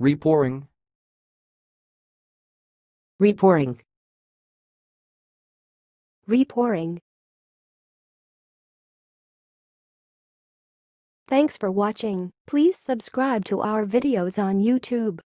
Repouring. repouring, repouring. Thanks for watching. Please subscribe to our videos on YouTube.